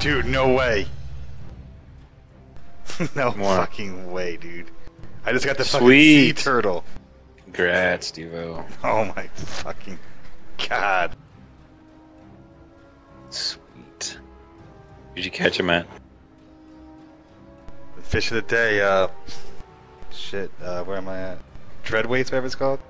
Dude, no way. no More. fucking way, dude. I just got the fucking sea turtle. Congrats, Devo. Oh my fucking god. Sweet. Did you catch him, at? Fish of the day, uh. Shit, uh, where am I at? Dread Wastes, whatever it's called?